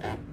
Yeah.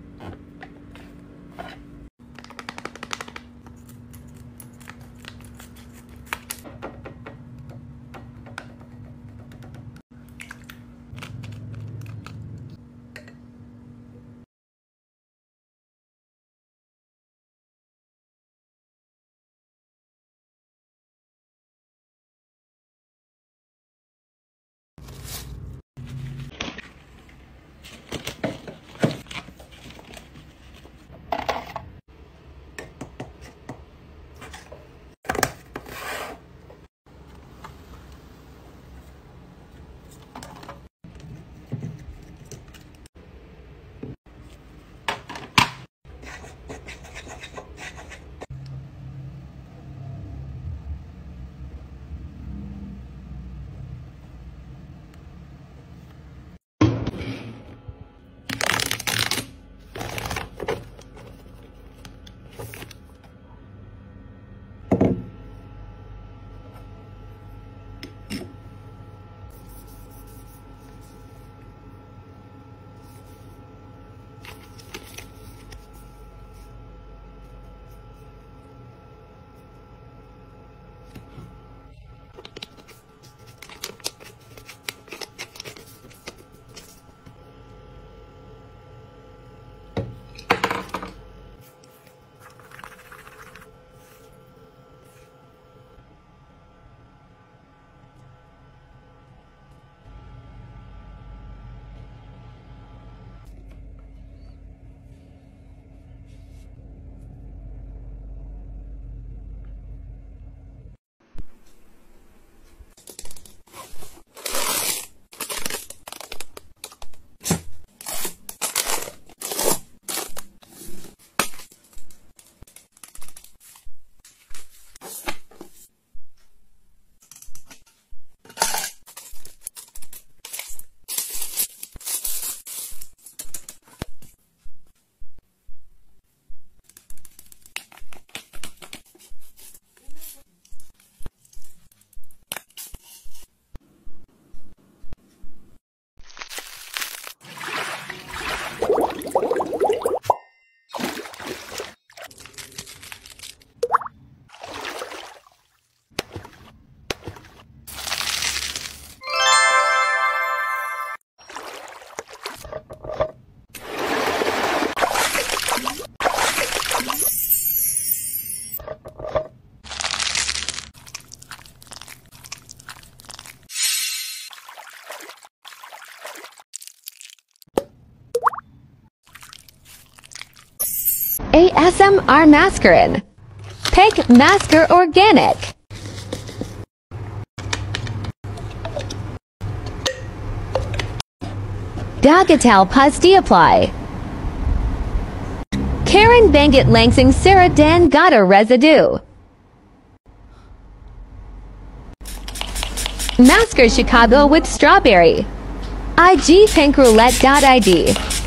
ASMR Maskeran. Peg Masker Organic. Dagatal Pasti Apply. Karen Bangit Langsing Sarah Dan Gata Residue. Masker Chicago with Strawberry. IG Pink Roulette.id.